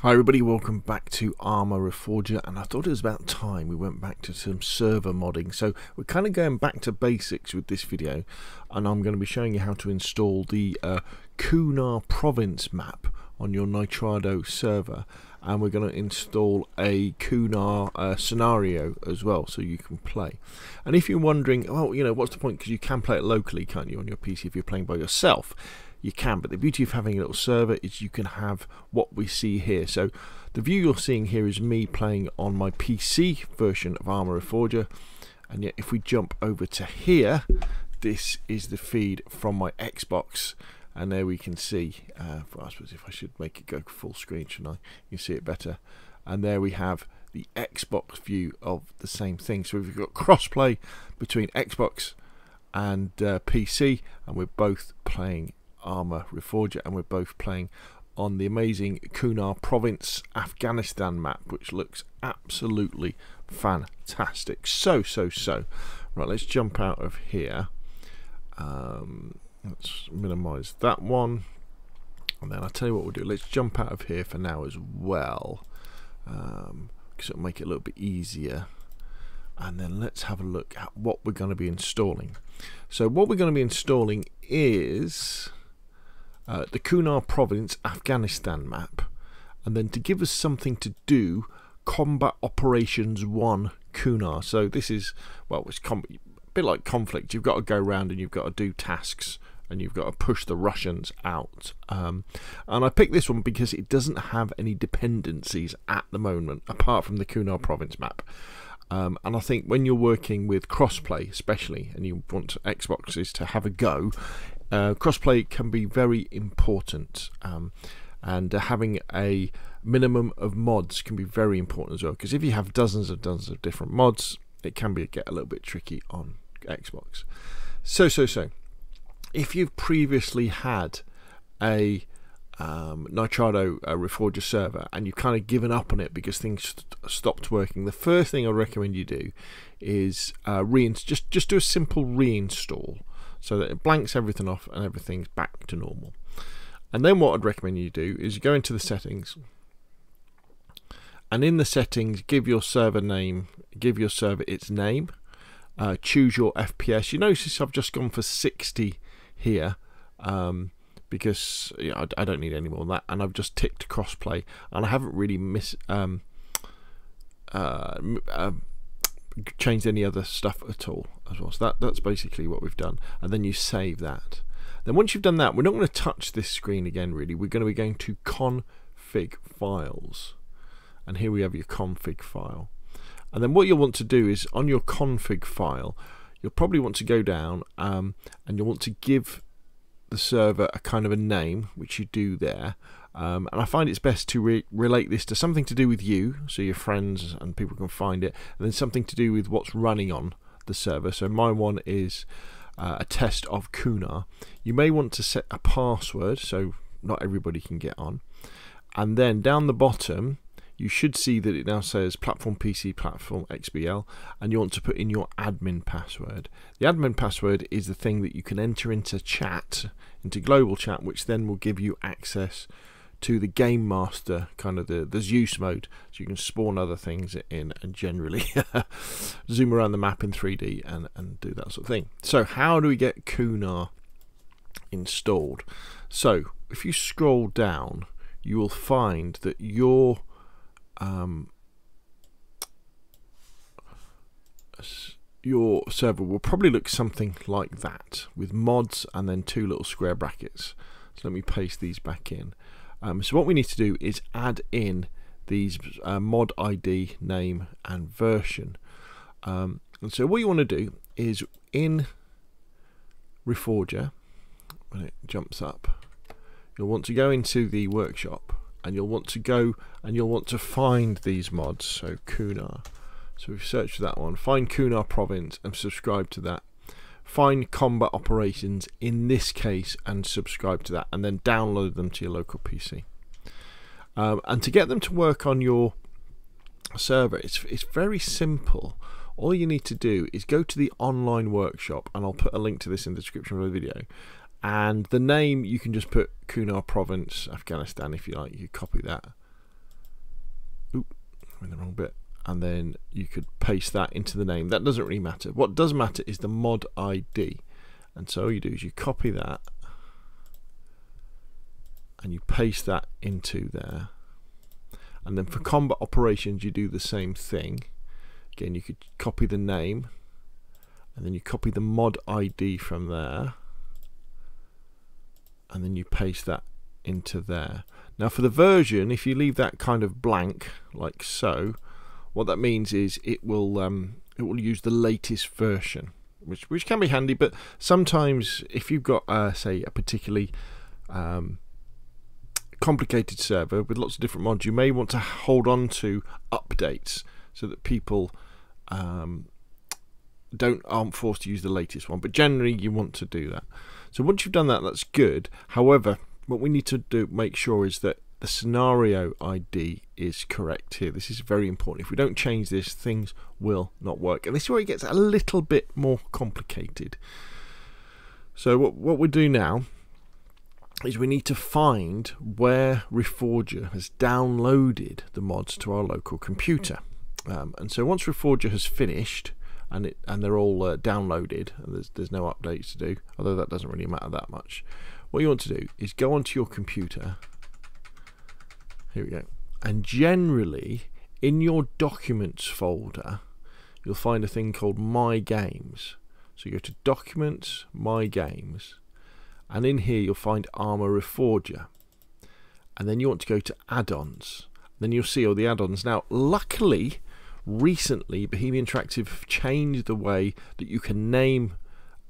Hi everybody, welcome back to Arma Reforger and I thought it was about time we went back to some server modding. So we're kind of going back to basics with this video and I'm going to be showing you how to install the uh, Kunar province map on your Nitrado server and we're going to install a Kunar uh, scenario as well so you can play. And if you're wondering, well, you know, what's the point because you can play it locally, can't you, on your PC if you're playing by yourself you can. But the beauty of having a little server is you can have what we see here. So the view you're seeing here is me playing on my PC version of Arma Reforger. And yet if we jump over to here, this is the feed from my Xbox. And there we can see, uh, I suppose if I should make it go full screen, shouldn't I? You see it better. And there we have the Xbox view of the same thing. So we've got crossplay between Xbox and uh, PC, and we're both playing Arma Reforger, and we're both playing on the amazing Kunar Province Afghanistan map, which looks absolutely fantastic. So, so, so. Right, let's jump out of here. Um, let's minimize that one. And then I'll tell you what we'll do. Let's jump out of here for now as well. Um, because it'll make it a little bit easier. And then let's have a look at what we're going to be installing. So what we're going to be installing is uh, the Kunar province Afghanistan map and then to give us something to do combat operations 1 Kunar. So this is well it's a bit like conflict. You've got to go around and you've got to do tasks and you've got to push the Russians out. Um, and I picked this one because it doesn't have any dependencies at the moment apart from the Kunar province map. Um, and I think when you're working with crossplay, especially, and you want Xboxes to have a go, uh, crossplay can be very important. Um, and uh, having a minimum of mods can be very important as well. Because if you have dozens and dozens of different mods, it can be get a little bit tricky on Xbox. So, so, so, if you've previously had a um, Nitrado uh, Reforger server and you've kind of given up on it because things st stopped working, the first thing I recommend you do is uh, just just do a simple reinstall so that it blanks everything off and everything's back to normal. And then what I'd recommend you do is you go into the settings and in the settings give your server name, give your server its name, uh, choose your FPS. You notice I've just gone for 60 here. Um, because you know, I, I, don't need any more than that. And I've just ticked crossplay, and I haven't really miss um, uh, uh, changed any other stuff at all as well. So that that's basically what we've done, and then you save that. Then once you've done that, we're not going to touch this screen again. Really, we're going to be going to config files, and here we have your config file. And then what you'll want to do is on your config file, you'll probably want to go down um, and you'll want to give the server a kind of a name, which you do there. Um, and I find it's best to re relate this to something to do with you, so your friends and people can find it, and then something to do with what's running on the server. So my one is uh, a test of Kunar. You may want to set a password, so not everybody can get on. And then down the bottom, you should see that it now says platform PC platform XBL and you want to put in your admin password. The admin password is the thing that you can enter into chat, into global chat, which then will give you access to the game master kind of the the Zeus mode so you can spawn other things in and generally zoom around the map in 3D and, and do that sort of thing. So how do we get Kunar installed? So if you scroll down you will find that your um, your server will probably look something like that with mods and then two little square brackets. So let me paste these back in. Um, so what we need to do is add in these uh, mod ID, name and version. Um, and so what you want to do is in Reforger, when it jumps up, you'll want to go into the workshop and you'll want to go and you'll want to find these mods. So Kunar. So we've searched that one. Find Kunar province and subscribe to that find combat operations in this case and subscribe to that and then download them to your local PC um, and to get them to work on your server it's, it's very simple. All you need to do is go to the online workshop and I'll put a link to this in the description of the video. And the name you can just put Kunar Province, Afghanistan if you like. You copy that. Oop, I'm in the wrong bit and then you could paste that into the name. That doesn't really matter. What does matter is the mod ID and so all you do is you copy that and you paste that into there. And then for combat operations you do the same thing. Again you could copy the name and then you copy the mod ID from there and then you paste that into there. Now for the version if you leave that kind of blank like so what that means is it will um, it will use the latest version which which can be handy but sometimes if you've got uh, say a particularly um, complicated server with lots of different mods, you may want to hold on to updates so that people um, don't aren't forced to use the latest one. But generally, you want to do that. So once you've done that, that's good. However, what we need to do make sure is that the scenario ID is correct here. This is very important. If we don't change this, things will not work. And this is where it gets a little bit more complicated. So what what we do now is we need to find where Reforger has downloaded the mods to our local computer. Um, and so once Reforger has finished and it and they're all uh, downloaded, and there's there's no updates to do, although that doesn't really matter that much. What you want to do is go onto your computer. Here we go. And generally, in your documents folder, you'll find a thing called My Games. So you go to Documents, My Games and in here you'll find Arma Reforger and then you want to go to add-ons then you'll see all the add-ons now luckily recently Bohemian Interactive have changed the way that you can name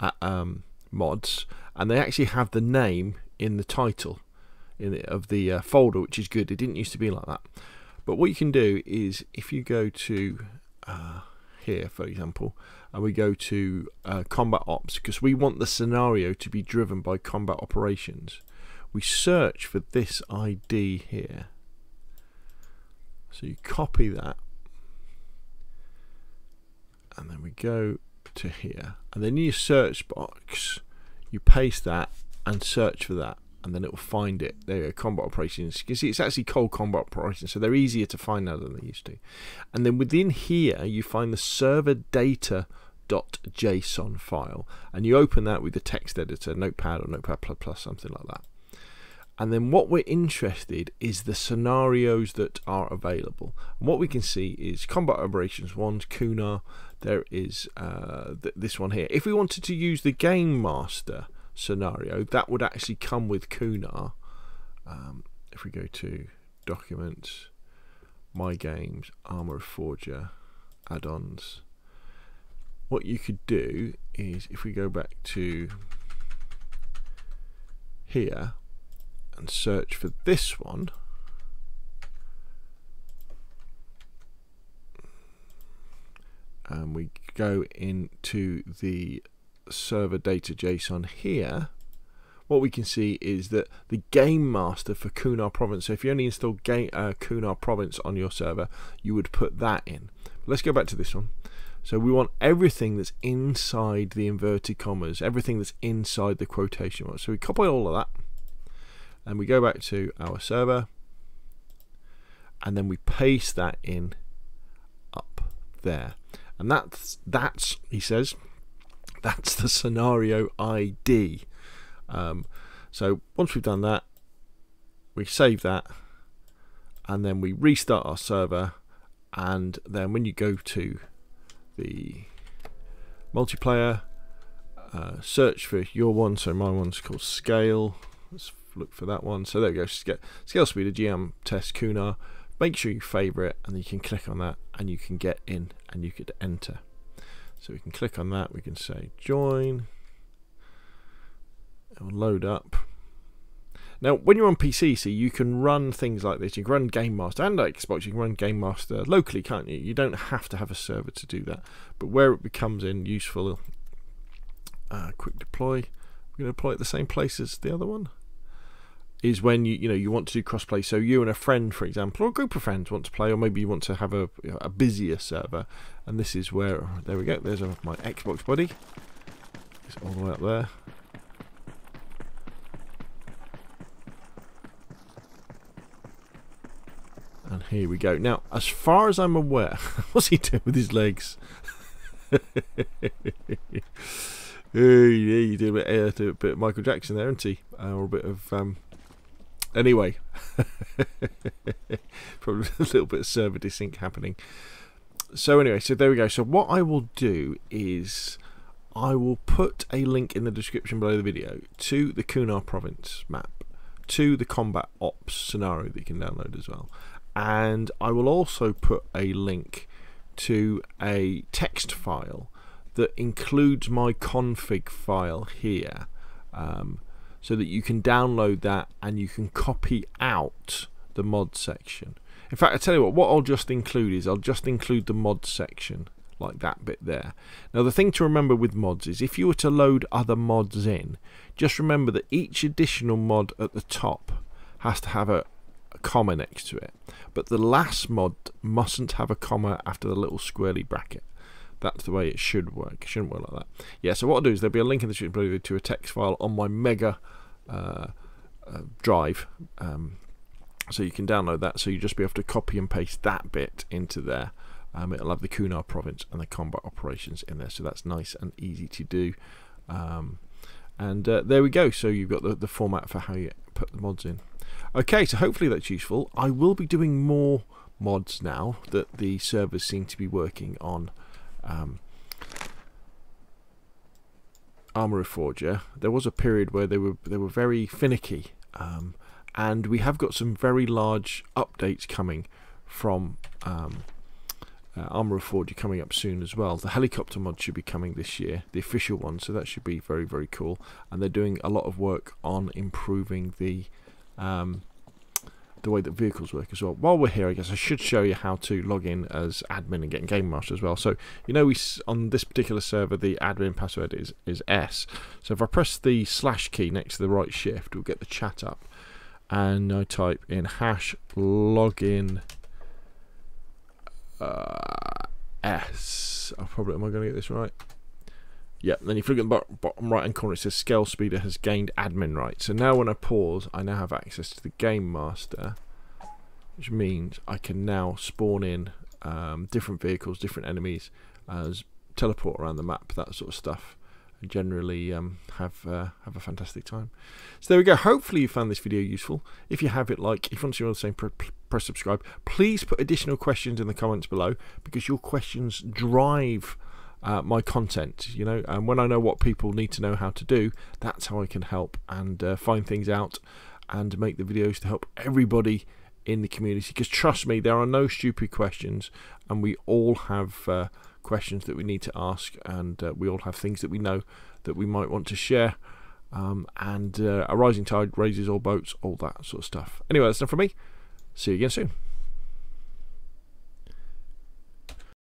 uh, um, mods and they actually have the name in the title the, of the uh, folder which is good. It didn't used to be like that. But what you can do is if you go to uh, here for example and we go to uh, combat ops because we want the scenario to be driven by combat operations we search for this ID here. So you copy that. And then we go to here. And then in your search box you paste that and search for that and then it will find it. There you go, combat operations. You can see it's actually cold combat operations, so they're easier to find now than they used to. And then within here, you find the server data .json file and you open that with the text editor notepad or notepad plus plus something like that and then what we're interested is the scenarios that are available and what we can see is combat operations 1 Kunar there is uh, th this one here if we wanted to use the game master scenario. That would actually come with Kunar um, if we go to documents my games Arma Reforger, add-ons. What you could do is if we go back to here and search for this one and we go into the server data JSON here what we can see is that the game master for Kunar province so if you only install game, uh, Kunar province on your server you would put that in let's go back to this one so we want everything that's inside the inverted commas, everything that's inside the quotation marks. So we copy all of that and we go back to our server and then we paste that in up there. And that's, that's he says, that's the scenario ID. Um, so once we've done that, we save that and then we restart our server and then when you go to the multiplayer, uh, search for your one. So my one's called Scale. Let's look for that one. So there we go. Scale Speeder GM Test Kunar. Make sure you favourite, and then you can click on that, and you can get in, and you could enter. So we can click on that. We can say join. It will load up. Now, when you're on PC, see, you can run things like this. You can run Game Master and Xbox. You can run Game Master locally, can't you? You don't have to have a server to do that. But where it becomes in useful, uh, quick deploy. We're going to deploy at the same place as the other one. Is when you you know you want to do crossplay. So you and a friend, for example, or a group of friends want to play, or maybe you want to have a a busier server. And this is where there we go. There's a, my Xbox buddy. It's all the way up there. and Here we go. Now, as far as I'm aware, what's he doing with his legs? Hey, yeah, you did a bit, uh, a bit of Michael Jackson there, didn't he? Uh, or a bit of. Um... Anyway, probably a little bit of server desync happening. So anyway, so there we go. So what I will do is I will put a link in the description below the video to the Kunar province map, to the combat ops scenario that you can download as well, and I will also put a link to a text file that includes my config file here um, so that you can download that and you can copy out the mod section. In fact, I tell you what, what I'll just include is I'll just include the mod section like that bit there. Now the thing to remember with mods is if you were to load other mods in, just remember that each additional mod at the top has to have a, a comma next to it. But the last mod mustn't have a comma after the little squirrely bracket that's the way it should work. It shouldn't work like that. Yeah, so what I'll do is there'll be a link in the description to a text file on my Mega uh, uh, drive. Um, so you can download that. So you just be able to copy and paste that bit into there. Um, it'll have the Kunar province and the combat operations in there. So that's nice and easy to do. Um, and uh, there we go. So you've got the, the format for how you put the mods in. Okay, so hopefully that's useful. I will be doing more mods now that the servers seem to be working on um, Arma Reforger, there was a period where they were they were very finicky, um, and we have got some very large updates coming from um, uh, Arma Reforger coming up soon as well. The helicopter mod should be coming this year, the official one, so that should be very very cool. And they're doing a lot of work on improving the um, the way that vehicles work as well. While we're here, I guess I should show you how to log in as admin and get in Game Master as well. So you know, we on this particular server, the admin password is is S. So if I press the slash key next to the right shift, we'll get the chat up, and I type in hash login uh, S. I probably am I going to get this right? Yeah, then if you look at the bottom right hand corner, it says Scale Speeder has gained admin rights. So now when I pause, I now have access to the Game Master, which means I can now spawn in um, different vehicles, different enemies, as teleport around the map, that sort of stuff, and generally um, have uh, have a fantastic time. So there we go. Hopefully you found this video useful. If you have it, like, if you want to see all the same, press subscribe. Please put additional questions in the comments below because your questions drive uh, my content, you know, and when I know what people need to know how to do, that's how I can help and uh, find things out and make the videos to help everybody in the community. Because trust me, there are no stupid questions, and we all have uh, questions that we need to ask, and uh, we all have things that we know that we might want to share. Um, and uh, a rising tide raises all boats, all that sort of stuff. Anyway, that's enough from me. See you again soon.